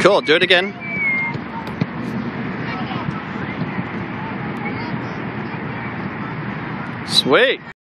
Cool, do it again. Sweet.